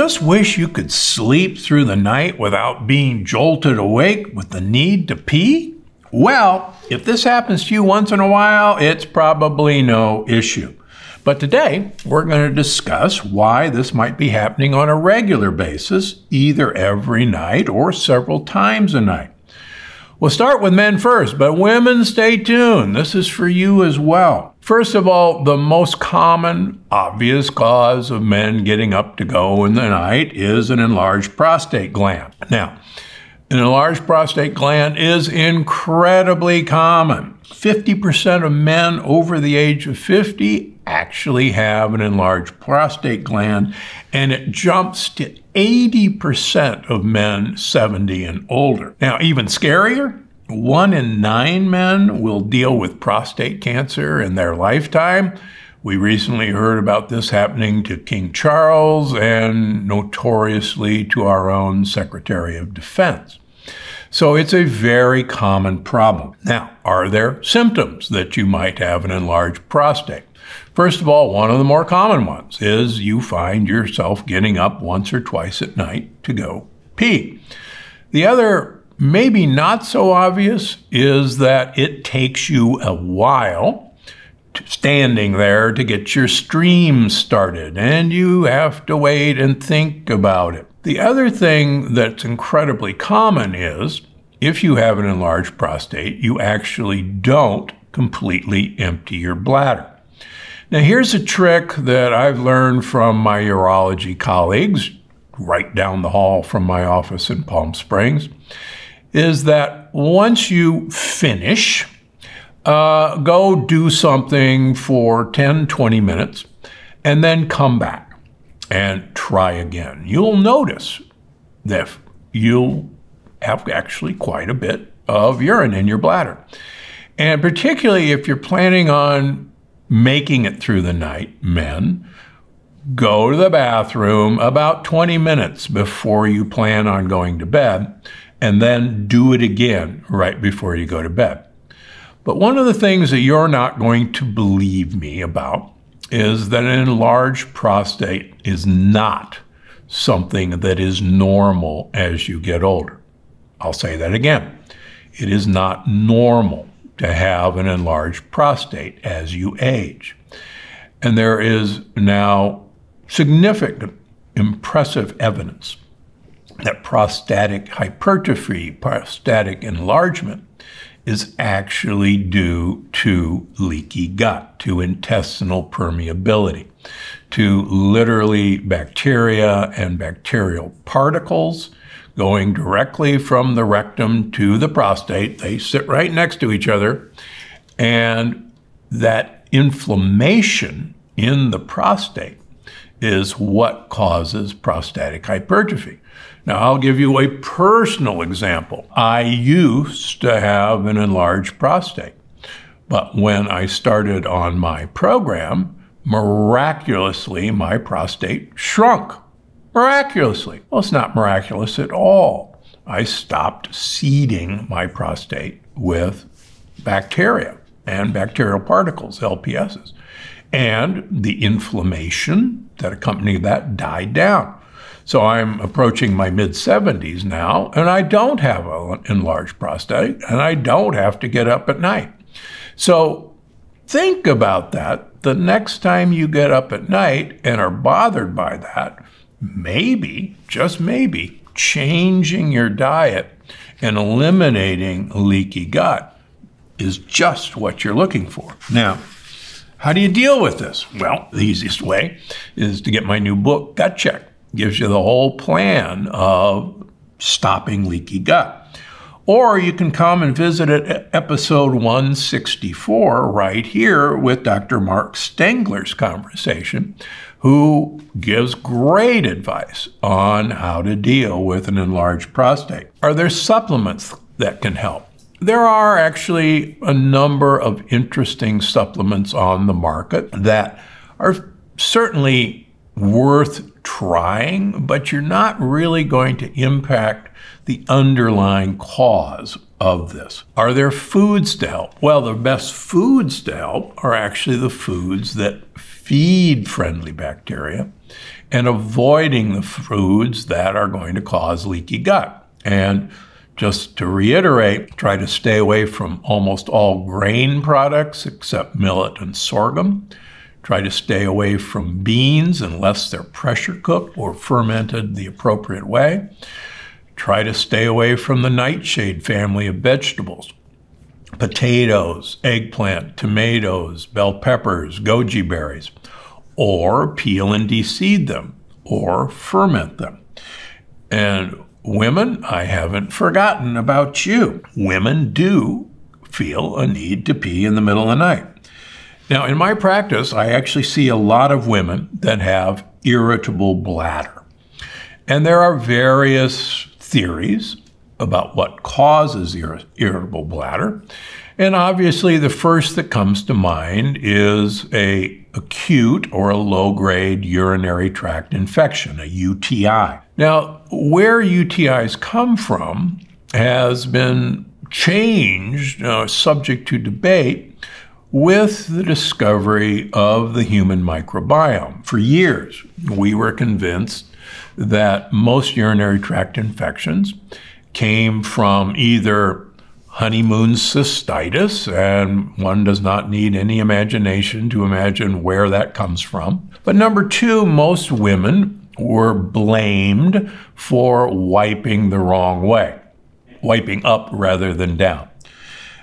just wish you could sleep through the night without being jolted awake with the need to pee? Well, if this happens to you once in a while, it's probably no issue. But today, we're going to discuss why this might be happening on a regular basis, either every night or several times a night. We'll start with men first, but women, stay tuned. This is for you as well. First of all, the most common, obvious cause of men getting up to go in the night is an enlarged prostate gland. Now, an enlarged prostate gland is incredibly common. 50% of men over the age of 50 actually have an enlarged prostate gland, and it jumps to 80% of men 70 and older. Now, even scarier, one in nine men will deal with prostate cancer in their lifetime. We recently heard about this happening to King Charles and notoriously to our own Secretary of Defense. So it's a very common problem. Now, are there symptoms that you might have an enlarged prostate? First of all, one of the more common ones is you find yourself getting up once or twice at night to go pee. The other, maybe not so obvious, is that it takes you a while standing there to get your stream started, and you have to wait and think about it. The other thing that's incredibly common is if you have an enlarged prostate, you actually don't completely empty your bladder. Now, here's a trick that I've learned from my urology colleagues right down the hall from my office in Palm Springs is that once you finish, uh, go do something for 10, 20 minutes, and then come back and try again. You'll notice that you'll have actually quite a bit of urine in your bladder. And particularly if you're planning on making it through the night, men, go to the bathroom about 20 minutes before you plan on going to bed, and then do it again right before you go to bed. But one of the things that you're not going to believe me about is that an enlarged prostate is not something that is normal as you get older. I'll say that again. It is not normal to have an enlarged prostate as you age. And there is now significant, impressive evidence that prostatic hypertrophy, prostatic enlargement, is actually due to leaky gut, to intestinal permeability, to literally bacteria and bacterial particles going directly from the rectum to the prostate. They sit right next to each other. And that inflammation in the prostate is what causes prostatic hypertrophy. Now, I'll give you a personal example. I used to have an enlarged prostate, but when I started on my program, miraculously, my prostate shrunk. Miraculously. Well, it's not miraculous at all. I stopped seeding my prostate with bacteria and bacterial particles, LPSs. And the inflammation that accompanied that died down. So I'm approaching my mid 70s now, and I don't have an enlarged prostate, and I don't have to get up at night. So think about that the next time you get up at night and are bothered by that. Maybe, just maybe, changing your diet and eliminating leaky gut is just what you're looking for. Now, how do you deal with this? Well, the easiest way is to get my new book, Gut Check gives you the whole plan of stopping leaky gut. Or you can come and visit at episode 164 right here with Dr. Mark Stengler's conversation, who gives great advice on how to deal with an enlarged prostate. Are there supplements that can help? There are actually a number of interesting supplements on the market that are certainly worth trying, but you're not really going to impact the underlying cause of this. Are there foods to help? Well, the best foods to help are actually the foods that feed friendly bacteria and avoiding the foods that are going to cause leaky gut. And just to reiterate, try to stay away from almost all grain products except millet and sorghum. Try to stay away from beans unless they're pressure cooked or fermented the appropriate way. Try to stay away from the nightshade family of vegetables potatoes, eggplant, tomatoes, bell peppers, goji berries, or peel and deseed them, or ferment them. And women, I haven't forgotten about you. Women do feel a need to pee in the middle of the night. Now, in my practice, I actually see a lot of women that have irritable bladder. And there are various theories about what causes ir- irritable bladder. And obviously, the first that comes to mind is a acute or a low-grade urinary tract infection, a UTI. Now, where UTIs come from has been changed, uh, subject to debate, with the discovery of the human microbiome. For years, we were convinced that most urinary tract infections came from either honeymoon cystitis, and one does not need any imagination to imagine where that comes from. But number two, most women were blamed for wiping the wrong way, wiping up rather than down.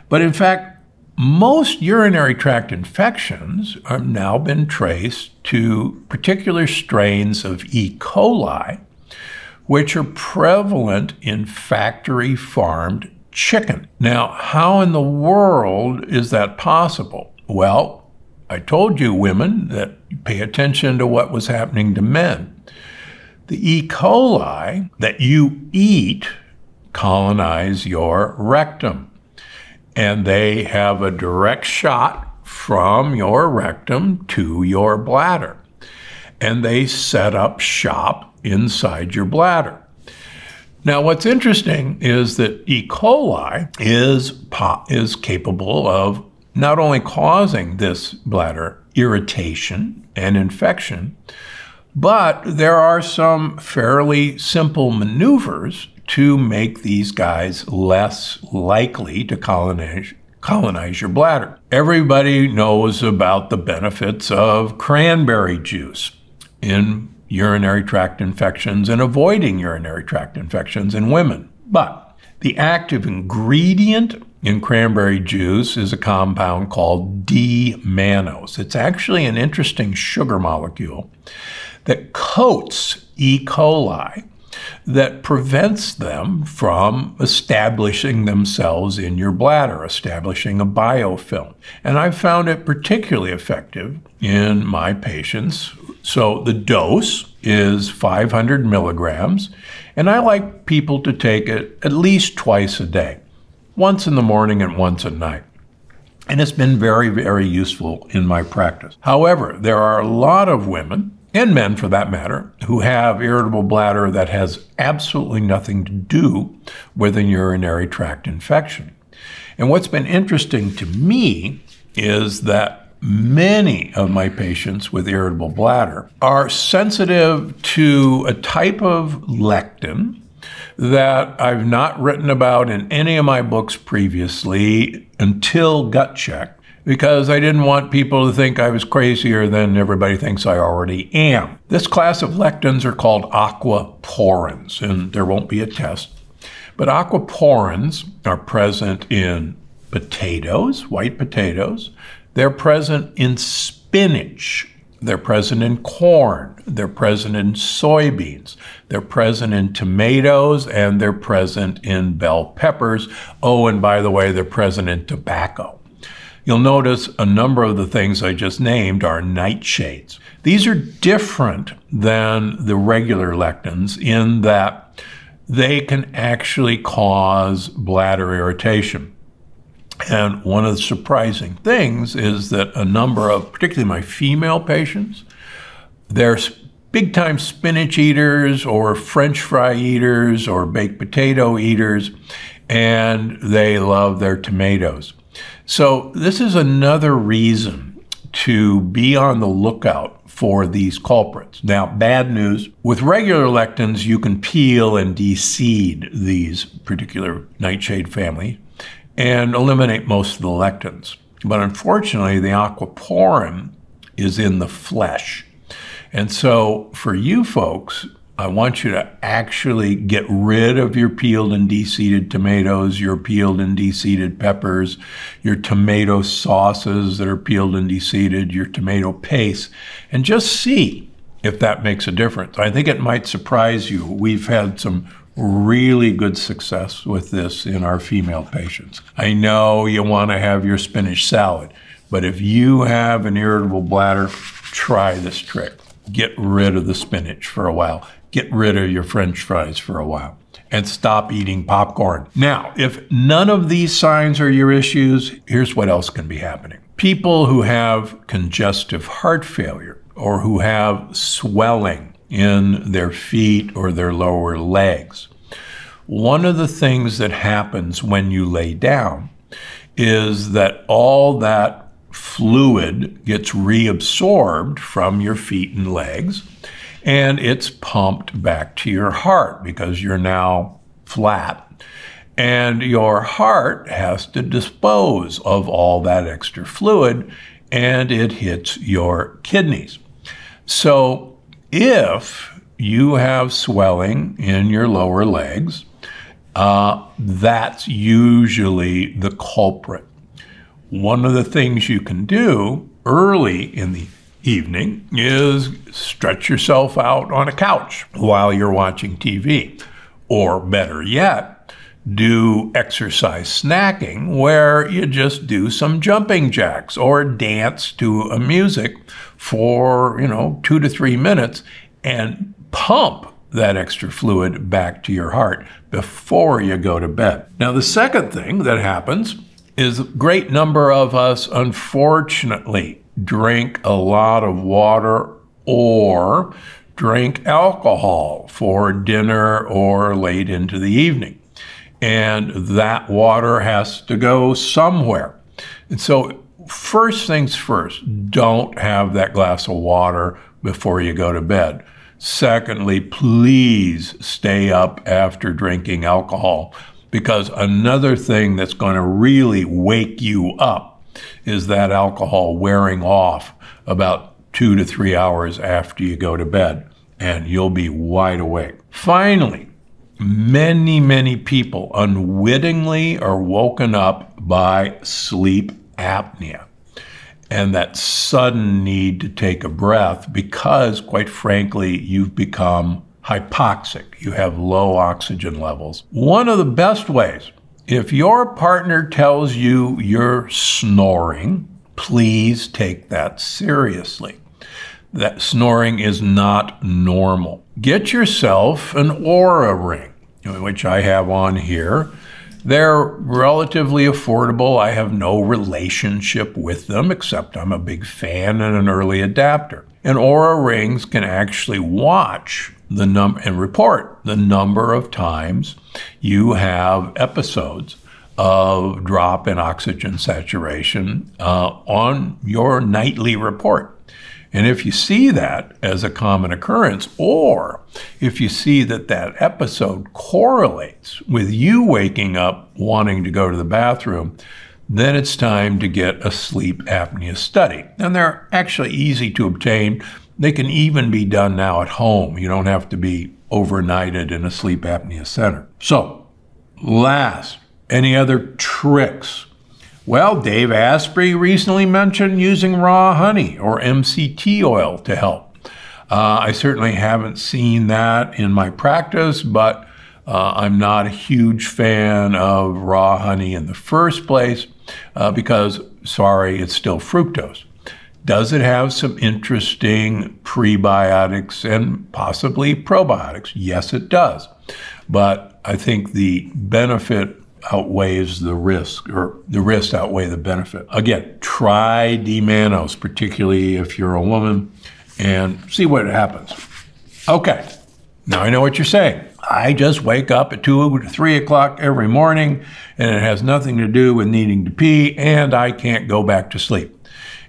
But in fact, most urinary tract infections have now been traced to particular strains of E. coli, which are prevalent in factory farmed chicken. Now, how in the world is that possible? Well, I told you, women, that pay attention to what was happening to men. The E. coli that you eat colonize your rectum and they have a direct shot from your rectum to your bladder. And they set up shop inside your bladder. Now, what's interesting is that E. coli is, is capable of not only causing this bladder irritation and infection, but there are some fairly simple maneuvers to make these guys less likely to colonize, colonize your bladder. Everybody knows about the benefits of cranberry juice in urinary tract infections and avoiding urinary tract infections in women. But the active ingredient in cranberry juice is a compound called D-mannose. It's actually an interesting sugar molecule that coats E. coli that prevents them from establishing themselves in your bladder, establishing a biofilm. And I've found it particularly effective in my patients. So the dose is 500 milligrams, and I like people to take it at least twice a day, once in the morning and once at night. And it's been very, very useful in my practice. However, there are a lot of women and men for that matter, who have irritable bladder that has absolutely nothing to do with a urinary tract infection. And what's been interesting to me is that many of my patients with irritable bladder are sensitive to a type of lectin that I've not written about in any of my books previously until gut check because I didn't want people to think I was crazier than everybody thinks I already am. This class of lectins are called aquaporins, and there won't be a test. But aquaporins are present in potatoes, white potatoes. They're present in spinach. They're present in corn. They're present in soybeans. They're present in tomatoes and they're present in bell peppers. Oh, and by the way, they're present in tobacco. You'll notice a number of the things I just named are nightshades. These are different than the regular lectins in that they can actually cause bladder irritation. And one of the surprising things is that a number of, particularly my female patients, they're big time spinach eaters or French fry eaters or baked potato eaters, and they love their tomatoes. So, this is another reason to be on the lookout for these culprits. Now, bad news with regular lectins, you can peel and deseed these particular nightshade family and eliminate most of the lectins. But unfortunately, the aquaporin is in the flesh. And so, for you folks, I want you to actually get rid of your peeled and deseeded tomatoes, your peeled and deseeded peppers, your tomato sauces that are peeled and deseeded, your tomato paste, and just see if that makes a difference. I think it might surprise you. We've had some really good success with this in our female patients. I know you want to have your spinach salad, but if you have an irritable bladder, try this trick. Get rid of the spinach for a while get rid of your french fries for a while and stop eating popcorn. Now, if none of these signs are your issues, here's what else can be happening. People who have congestive heart failure or who have swelling in their feet or their lower legs. One of the things that happens when you lay down is that all that fluid gets reabsorbed from your feet and legs and it's pumped back to your heart because you're now flat. And your heart has to dispose of all that extra fluid and it hits your kidneys. So if you have swelling in your lower legs, uh, that's usually the culprit. One of the things you can do early in the evening is stretch yourself out on a couch while you're watching TV. Or better yet, do exercise snacking where you just do some jumping jacks or dance to a music for, you know, two to three minutes and pump that extra fluid back to your heart before you go to bed. Now, the second thing that happens is a great number of us, unfortunately, drink a lot of water or drink alcohol for dinner or late into the evening. And that water has to go somewhere. And so, first things first, don't have that glass of water before you go to bed. Secondly, please stay up after drinking alcohol because another thing that's going to really wake you up is that alcohol wearing off about two to three hours after you go to bed, and you'll be wide awake. Finally, many, many people unwittingly are woken up by sleep apnea and that sudden need to take a breath because, quite frankly, you've become hypoxic. You have low oxygen levels. One of the best ways if your partner tells you you're snoring, please take that seriously. That snoring is not normal. Get yourself an Oura ring, which I have on here. They're relatively affordable. I have no relationship with them, except I'm a big fan and an early adapter. And Oura rings can actually watch the num and report the number of times you have episodes of drop in oxygen saturation uh, on your nightly report. And if you see that as a common occurrence, or if you see that that episode correlates with you waking up wanting to go to the bathroom, then it's time to get a sleep apnea study. And they're actually easy to obtain. They can even be done now at home. You don't have to be overnighted in a sleep apnea center. So, last, any other tricks? Well, Dave Asprey recently mentioned using raw honey or MCT oil to help. Uh, I certainly haven't seen that in my practice, but uh, I'm not a huge fan of raw honey in the first place uh, because, sorry, it's still fructose. Does it have some interesting prebiotics and possibly probiotics? Yes, it does. But I think the benefit outweighs the risk, or the risk outweigh the benefit. Again, try D-mannose, particularly if you're a woman, and see what happens. Okay, now I know what you're saying. I just wake up at 2 to 3 o'clock every morning, and it has nothing to do with needing to pee, and I can't go back to sleep.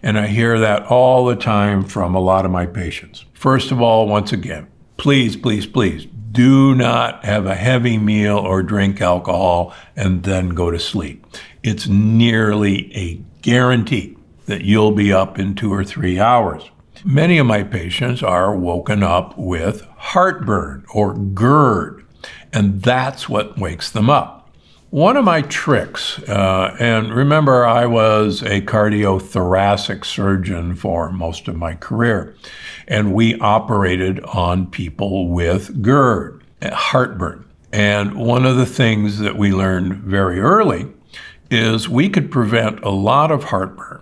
And I hear that all the time from a lot of my patients. First of all, once again, please, please, please do not have a heavy meal or drink alcohol and then go to sleep. It's nearly a guarantee that you'll be up in two or three hours. Many of my patients are woken up with heartburn or GERD, and that's what wakes them up. One of my tricks, uh, and remember, I was a cardiothoracic surgeon for most of my career, and we operated on people with GERD, heartburn. And one of the things that we learned very early is we could prevent a lot of heartburn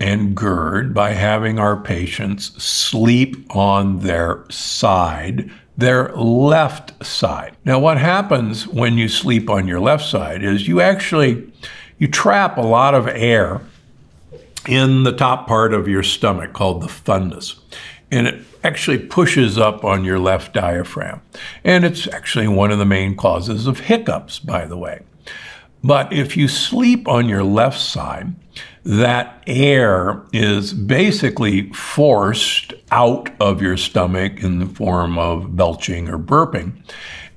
and GERD by having our patients sleep on their side their left side. Now what happens when you sleep on your left side is you actually you trap a lot of air in the top part of your stomach called the fundus. And it actually pushes up on your left diaphragm. And it's actually one of the main causes of hiccups, by the way. But if you sleep on your left side, that air is basically forced out of your stomach in the form of belching or burping.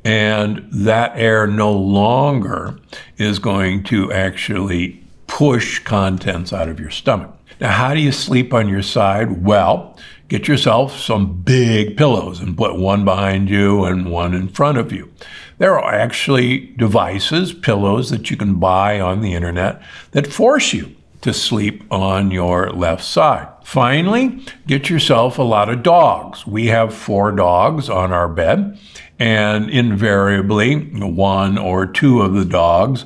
And that air no longer is going to actually push contents out of your stomach. Now, how do you sleep on your side? Well, get yourself some big pillows and put one behind you and one in front of you. There are actually devices, pillows that you can buy on the internet that force you to sleep on your left side. Finally, get yourself a lot of dogs. We have four dogs on our bed, and invariably, one or two of the dogs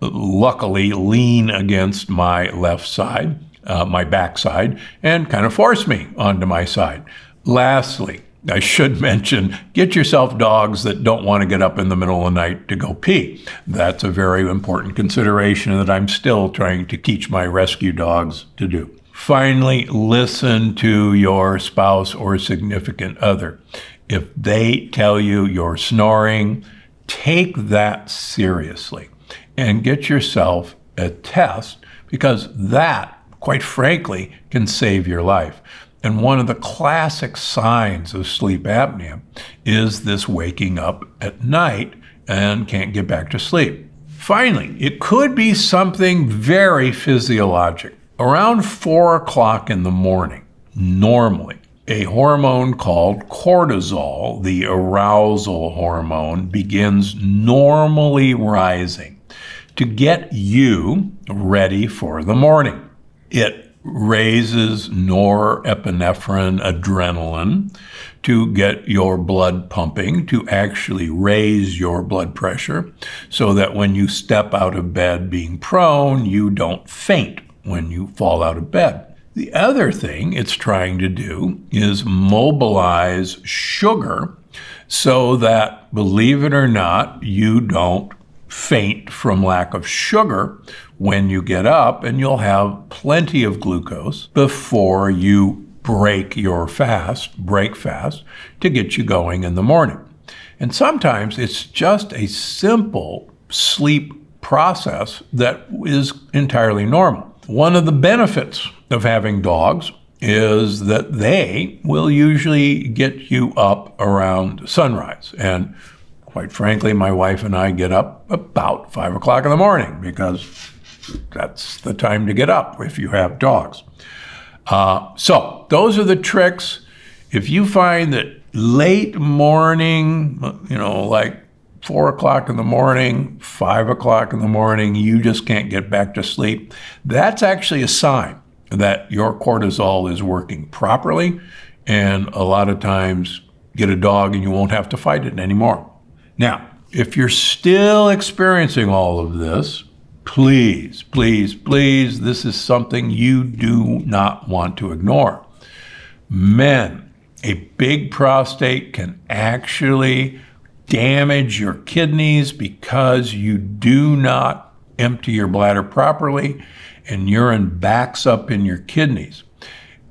luckily lean against my left side, uh, my back side, and kind of force me onto my side. Lastly, I should mention, get yourself dogs that don't want to get up in the middle of the night to go pee. That's a very important consideration that I'm still trying to teach my rescue dogs to do. Finally, listen to your spouse or significant other. If they tell you you're snoring, take that seriously and get yourself a test because that, quite frankly, can save your life. And one of the classic signs of sleep apnea is this waking up at night and can't get back to sleep. Finally, it could be something very physiologic. Around four o'clock in the morning, normally, a hormone called cortisol, the arousal hormone, begins normally rising to get you ready for the morning. It raises norepinephrine, adrenaline to get your blood pumping, to actually raise your blood pressure, so that when you step out of bed being prone, you don't faint when you fall out of bed. The other thing it's trying to do is mobilize sugar so that, believe it or not, you don't faint from lack of sugar when you get up, and you'll have plenty of glucose before you break your fast, break fast, to get you going in the morning. And sometimes it's just a simple sleep process that is entirely normal. One of the benefits of having dogs is that they will usually get you up around sunrise. And quite frankly, my wife and I get up about five o'clock in the morning because that's the time to get up if you have dogs. Uh, so those are the tricks. If you find that late morning, you know, like four o'clock in the morning, five o'clock in the morning, you just can't get back to sleep, that's actually a sign that your cortisol is working properly. And a lot of times, get a dog and you won't have to fight it anymore. Now, if you're still experiencing all of this, please, please, please, this is something you do not want to ignore. Men, a big prostate can actually damage your kidneys because you do not empty your bladder properly and urine backs up in your kidneys.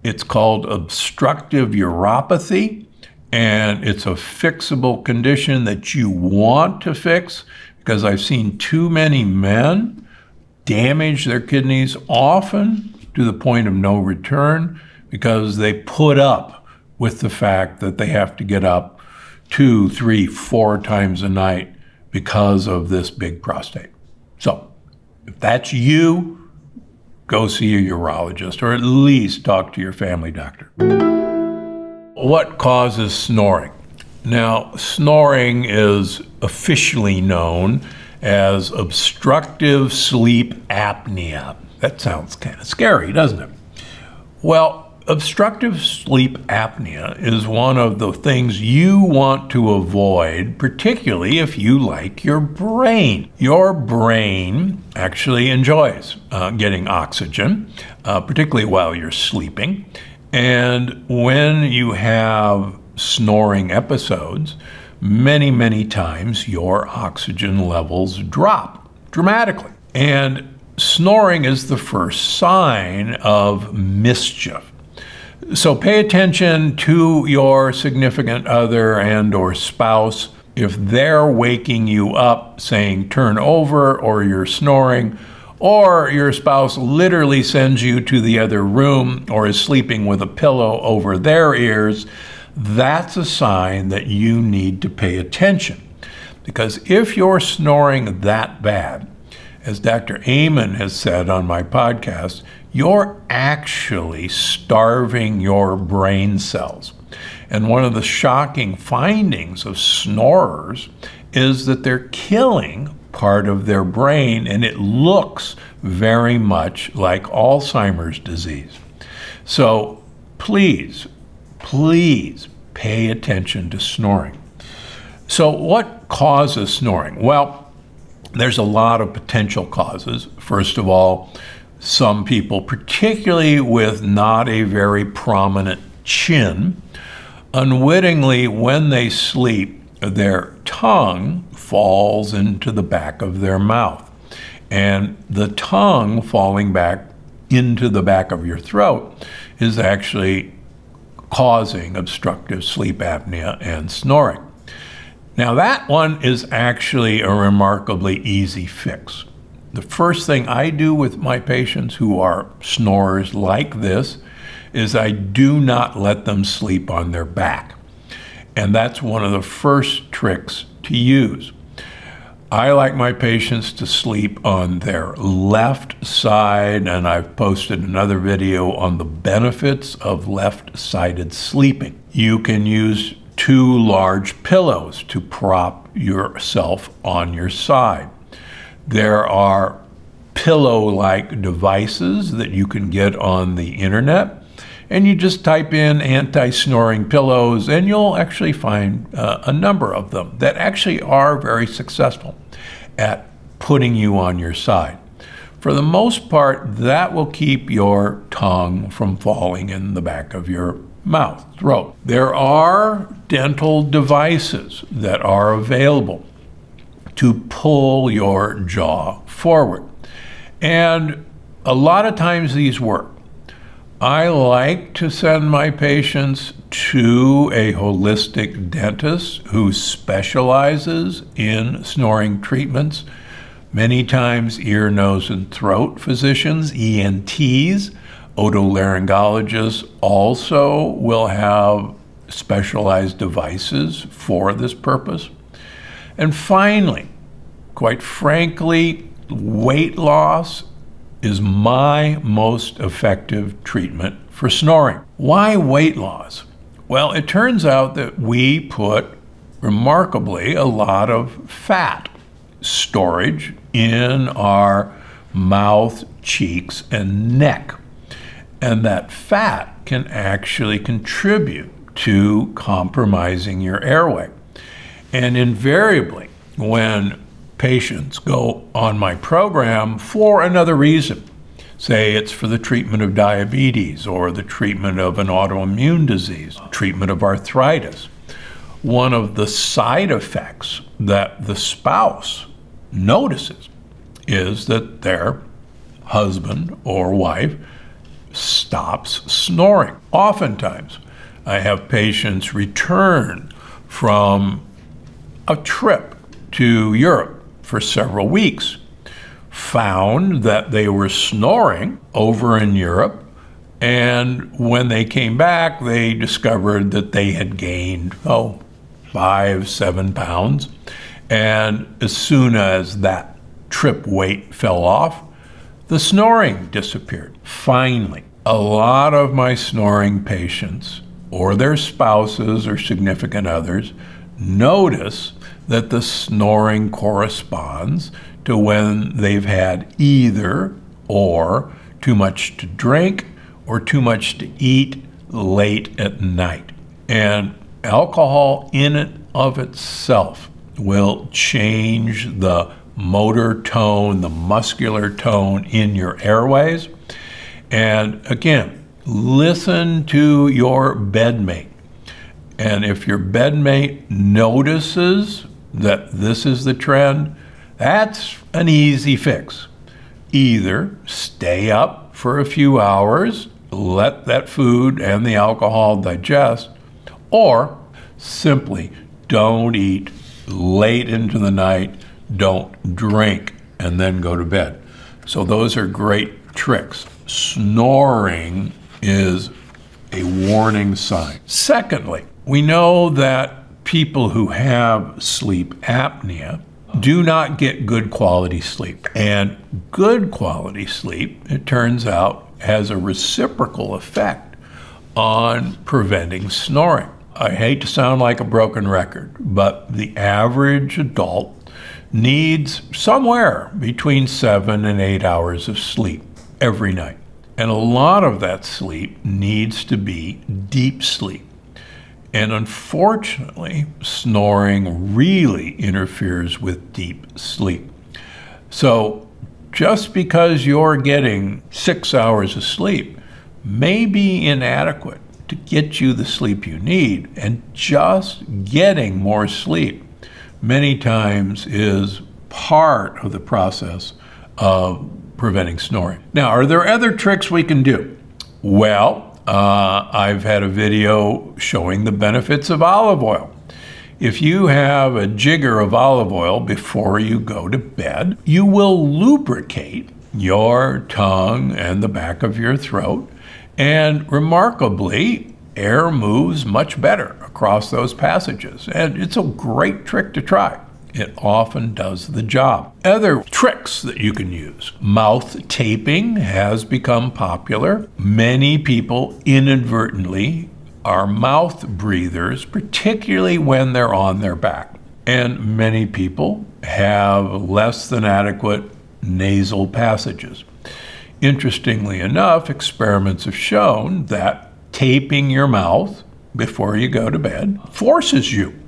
It's called obstructive uropathy and it's a fixable condition that you want to fix because I've seen too many men damage their kidneys often to the point of no return because they put up with the fact that they have to get up two, three, four times a night because of this big prostate. So, if that's you, go see a urologist or at least talk to your family doctor. What causes snoring? Now, snoring is officially known as obstructive sleep apnea. That sounds kind of scary, doesn't it? Well, obstructive sleep apnea is one of the things you want to avoid, particularly if you like your brain. Your brain actually enjoys uh, getting oxygen, uh, particularly while you're sleeping. And when you have snoring episodes, many, many times your oxygen levels drop dramatically. And snoring is the first sign of mischief. So pay attention to your significant other and or spouse if they're waking you up saying turn over or you're snoring or your spouse literally sends you to the other room or is sleeping with a pillow over their ears that's a sign that you need to pay attention. Because if you're snoring that bad, as Dr. Amen has said on my podcast, you're actually starving your brain cells. And one of the shocking findings of snorers is that they're killing part of their brain, and it looks very much like Alzheimer's disease. So please please pay attention to snoring. So, what causes snoring? Well, there's a lot of potential causes. First of all, some people, particularly with not a very prominent chin, unwittingly, when they sleep, their tongue falls into the back of their mouth. And the tongue falling back into the back of your throat is actually causing obstructive sleep apnea and snoring. Now, that one is actually a remarkably easy fix. The first thing I do with my patients who are snorers like this is I do not let them sleep on their back. And that's one of the first tricks to use. I like my patients to sleep on their left side, and I've posted another video on the benefits of left sided sleeping. You can use two large pillows to prop yourself on your side. There are pillow like devices that you can get on the internet and you just type in anti-snoring pillows and you'll actually find uh, a number of them that actually are very successful at putting you on your side. For the most part, that will keep your tongue from falling in the back of your mouth, throat. There are dental devices that are available to pull your jaw forward. And a lot of times these work. I like to send my patients to a holistic dentist who specializes in snoring treatments. Many times, ear, nose, and throat physicians, ENTs, otolaryngologists also will have specialized devices for this purpose. And finally, quite frankly, weight loss is my most effective treatment for snoring. Why weight loss? Well, it turns out that we put remarkably a lot of fat storage in our mouth, cheeks, and neck. And that fat can actually contribute to compromising your airway. And invariably, when patients go on my program for another reason. Say it's for the treatment of diabetes or the treatment of an autoimmune disease, treatment of arthritis. One of the side effects that the spouse notices is that their husband or wife stops snoring. Oftentimes, I have patients return from a trip to Europe for several weeks found that they were snoring over in Europe. And when they came back, they discovered that they had gained, oh, five, seven pounds. And as soon as that trip weight fell off, the snoring disappeared. Finally, a lot of my snoring patients or their spouses or significant others notice that the snoring corresponds to when they've had either or too much to drink or too much to eat late at night. And alcohol in and of itself will change the motor tone, the muscular tone in your airways. And again, listen to your bedmate. And if your bedmate notices that this is the trend, that's an easy fix. Either stay up for a few hours, let that food and the alcohol digest, or simply don't eat late into the night, don't drink, and then go to bed. So, those are great tricks. Snoring is a warning sign. Secondly, we know that people who have sleep apnea do not get good quality sleep. And good quality sleep, it turns out, has a reciprocal effect on preventing snoring. I hate to sound like a broken record, but the average adult needs somewhere between seven and eight hours of sleep every night. And a lot of that sleep needs to be deep sleep. And unfortunately, snoring really interferes with deep sleep. So just because you're getting six hours of sleep may be inadequate to get you the sleep you need. And just getting more sleep many times is part of the process of preventing snoring. Now, are there other tricks we can do? Well, uh, I've had a video showing the benefits of olive oil. If you have a jigger of olive oil before you go to bed, you will lubricate your tongue and the back of your throat and remarkably, air moves much better across those passages. And it's a great trick to try. It often does the job. Other tricks that you can use. Mouth taping has become popular. Many people inadvertently are mouth breathers, particularly when they're on their back. And many people have less than adequate nasal passages. Interestingly enough, experiments have shown that taping your mouth before you go to bed forces you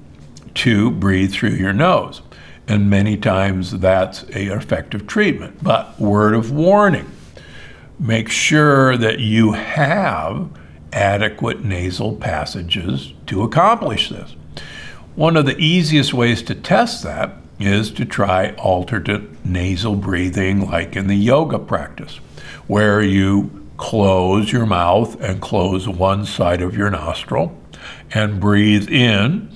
to breathe through your nose. And many times that's a effective treatment. But word of warning, make sure that you have adequate nasal passages to accomplish this. One of the easiest ways to test that is to try alternate nasal breathing like in the yoga practice where you close your mouth and close one side of your nostril and breathe in,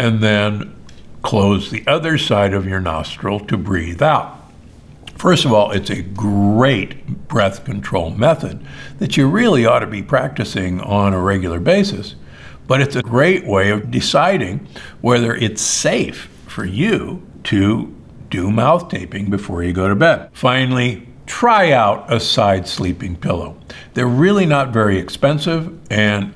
and then close the other side of your nostril to breathe out. First of all, it's a great breath control method that you really ought to be practicing on a regular basis, but it's a great way of deciding whether it's safe for you to do mouth taping before you go to bed. Finally, try out a side sleeping pillow. They're really not very expensive and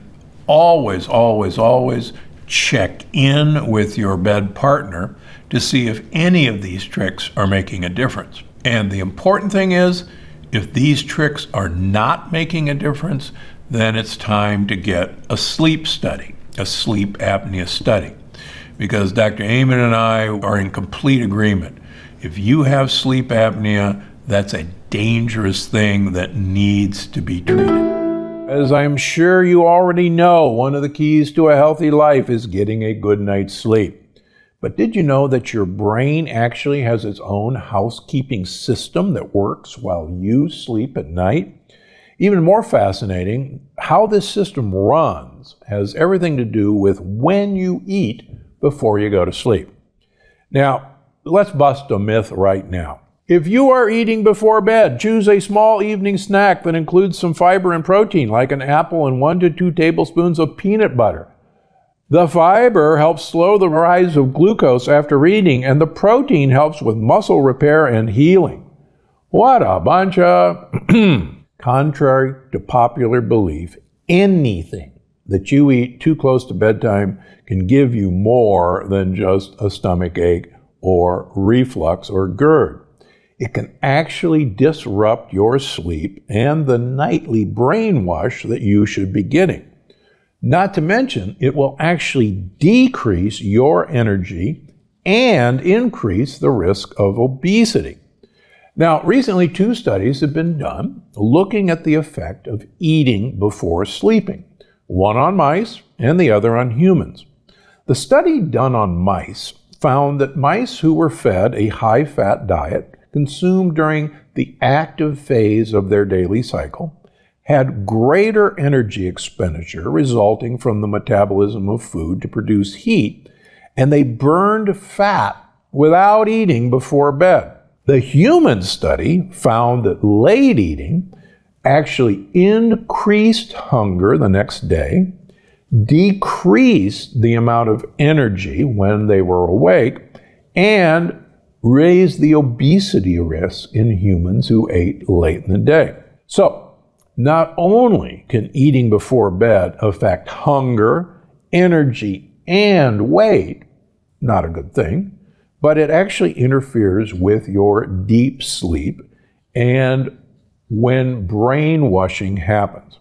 always, always, always check in with your bed partner to see if any of these tricks are making a difference. And the important thing is, if these tricks are not making a difference, then it's time to get a sleep study, a sleep apnea study. Because Dr. Amen and I are in complete agreement if you have sleep apnea, that's a dangerous thing that needs to be treated. As I'm sure you already know, one of the keys to a healthy life is getting a good night's sleep. But did you know that your brain actually has its own housekeeping system that works while you sleep at night? Even more fascinating, how this system runs has everything to do with when you eat before you go to sleep. Now, let's bust a myth right now. If you are eating before bed, choose a small evening snack that includes some fiber and protein, like an apple and one to two tablespoons of peanut butter. The fiber helps slow the rise of glucose after eating, and the protein helps with muscle repair and healing. What a bunch of. Contrary to popular belief, anything that you eat too close to bedtime can give you more than just a stomach ache or reflux or GERD. It can actually disrupt your sleep and the nightly brainwash that you should be getting. Not to mention, it will actually decrease your energy and increase the risk of obesity. Now, recently, two studies have been done looking at the effect of eating before sleeping, one on mice and the other on humans. The study done on mice found that mice who were fed a high fat diet consumed during the active phase of their daily cycle had greater energy expenditure resulting from the metabolism of food to produce heat, and they burned fat without eating before bed. The human study found that late eating actually increased hunger the next day, decreased the amount of energy when they were awake, and raised the obesity risk in humans who ate late in the day. So, not only can eating before bed affect hunger, energy, and weight, not a good thing, but it actually interferes with your deep sleep and when brainwashing happens.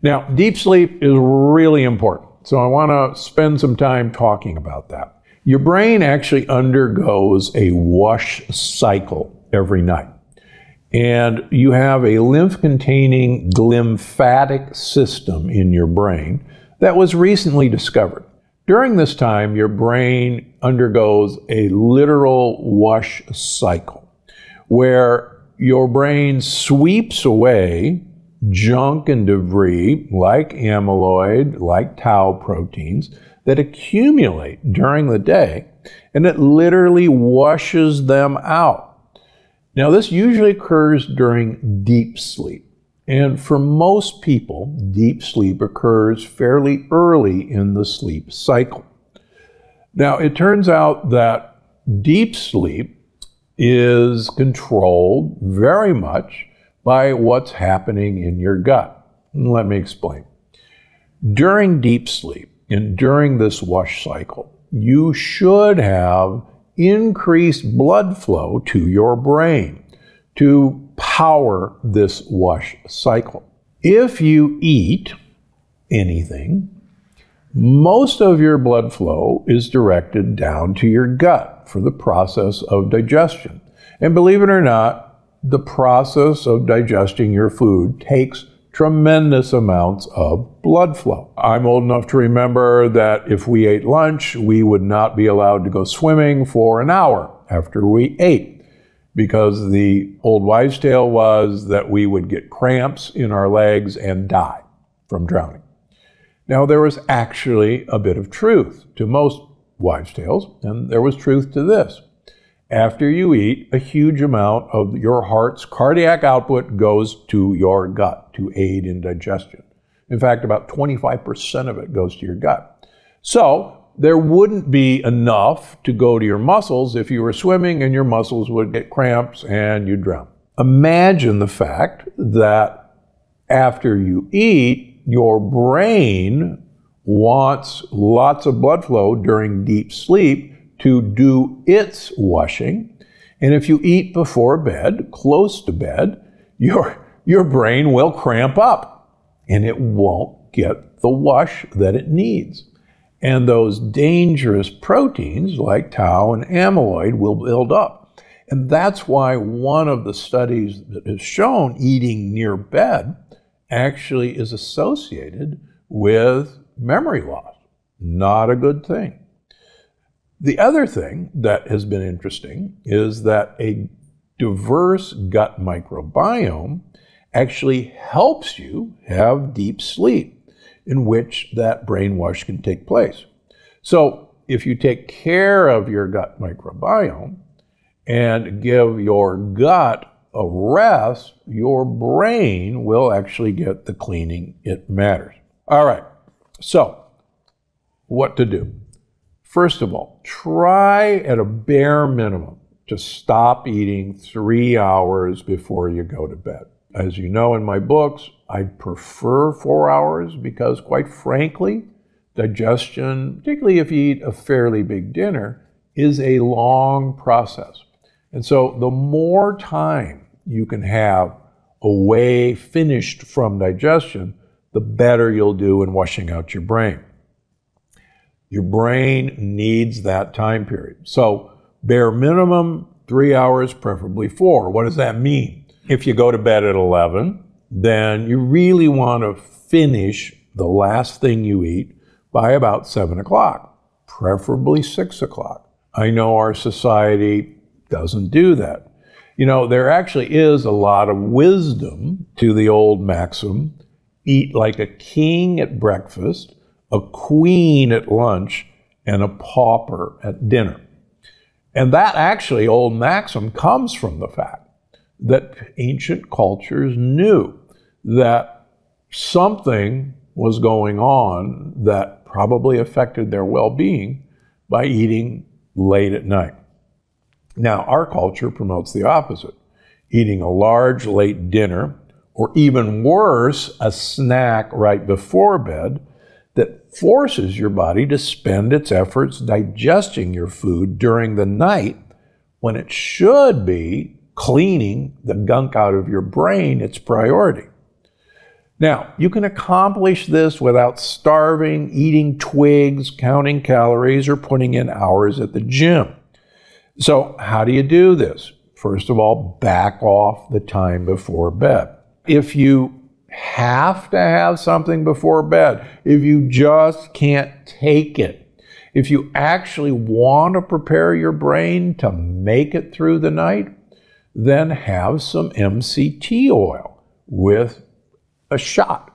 Now, deep sleep is really important, so I want to spend some time talking about that. Your brain actually undergoes a wash cycle every night. And you have a lymph containing glymphatic system in your brain that was recently discovered. During this time, your brain undergoes a literal wash cycle where your brain sweeps away junk and debris like amyloid, like tau proteins that accumulate during the day, and it literally washes them out. Now, this usually occurs during deep sleep. And for most people, deep sleep occurs fairly early in the sleep cycle. Now, it turns out that deep sleep is controlled very much by what's happening in your gut. Let me explain. During deep sleep and during this wash cycle, you should have increased blood flow to your brain to power this wash cycle. If you eat anything, most of your blood flow is directed down to your gut for the process of digestion. And believe it or not, the process of digesting your food takes tremendous amounts of blood flow. I'm old enough to remember that if we ate lunch, we would not be allowed to go swimming for an hour after we ate because the old wives' tale was that we would get cramps in our legs and die from drowning. Now, there was actually a bit of truth to most wives' tales, and there was truth to this. After you eat, a huge amount of your heart's cardiac output goes to your gut to aid in digestion. In fact, about 25% of it goes to your gut. So, there wouldn't be enough to go to your muscles if you were swimming and your muscles would get cramps and you'd drown. Imagine the fact that after you eat, your brain wants lots of blood flow during deep sleep to do its washing. And if you eat before bed, close to bed, your, your brain will cramp up and it won't get the wash that it needs. And those dangerous proteins like tau and amyloid will build up. And that's why one of the studies that has shown eating near bed actually is associated with memory loss. Not a good thing. The other thing that has been interesting is that a diverse gut microbiome actually helps you have deep sleep in which that brainwash can take place. So, if you take care of your gut microbiome, and give your gut a rest, your brain will actually get the cleaning it matters. All right, so what to do? First of all, try at a bare minimum to stop eating three hours before you go to bed. As you know in my books, I'd prefer four hours because, quite frankly, digestion, particularly if you eat a fairly big dinner, is a long process. And so the more time you can have away finished from digestion, the better you'll do in washing out your brain. Your brain needs that time period. So, bare minimum, three hours, preferably four. What does that mean? If you go to bed at 11, then you really want to finish the last thing you eat by about seven o'clock, preferably six o'clock. I know our society doesn't do that. You know, there actually is a lot of wisdom to the old maxim eat like a king at breakfast, a queen at lunch, and a pauper at dinner. And that actually, old maxim, comes from the fact that ancient cultures knew that something was going on that probably affected their well being by eating late at night. Now, our culture promotes the opposite eating a large late dinner, or even worse, a snack right before bed forces your body to spend its efforts digesting your food during the night when it should be cleaning the gunk out of your brain its priority. Now, you can accomplish this without starving, eating twigs, counting calories, or putting in hours at the gym. So, how do you do this? First of all, back off the time before bed. If you have to have something before bed, if you just can't take it, if you actually want to prepare your brain to make it through the night, then have some MCT oil with a shot.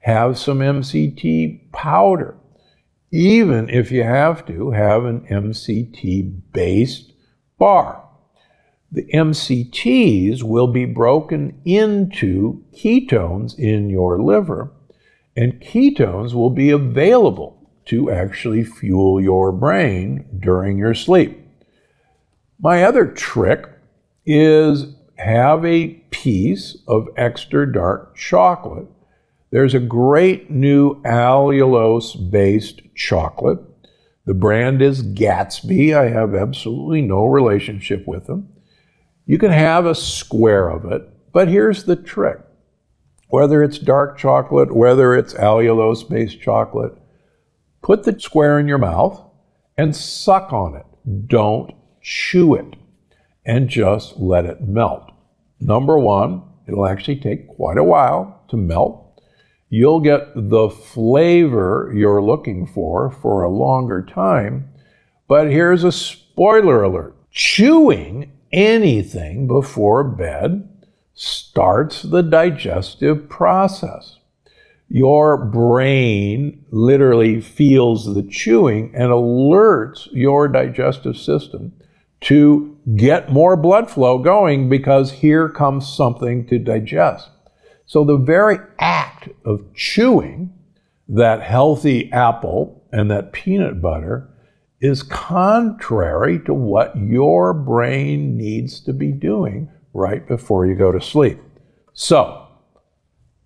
Have some MCT powder even if you have to have an MCT based bar. The MCTs will be broken into ketones in your liver, and ketones will be available to actually fuel your brain during your sleep. My other trick is have a piece of extra dark chocolate there's a great new allulose based chocolate. The brand is Gatsby. I have absolutely no relationship with them. You can have a square of it, but here's the trick. Whether it's dark chocolate, whether it's allulose based chocolate, put the square in your mouth and suck on it. Don't chew it and just let it melt. Number one, it'll actually take quite a while to melt you'll get the flavor you're looking for for a longer time. But here's a spoiler alert chewing anything before bed starts the digestive process. Your brain literally feels the chewing and alerts your digestive system to get more blood flow going because here comes something to digest. So the very act of chewing that healthy apple and that peanut butter is contrary to what your brain needs to be doing right before you go to sleep. So,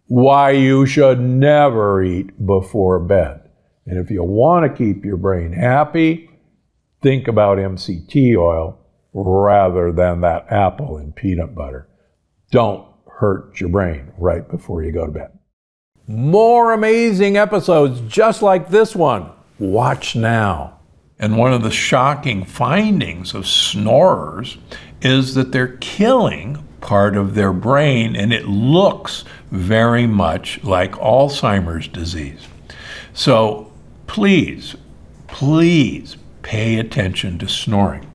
why you should never eat before bed. And if you want to keep your brain happy, think about MCT oil rather than that apple and peanut butter. Don't hurt your brain right before you go to bed. More amazing episodes just like this one. Watch now. And one of the shocking findings of snorers is that they're killing part of their brain and it looks very much like Alzheimer's disease. So please, please pay attention to snoring.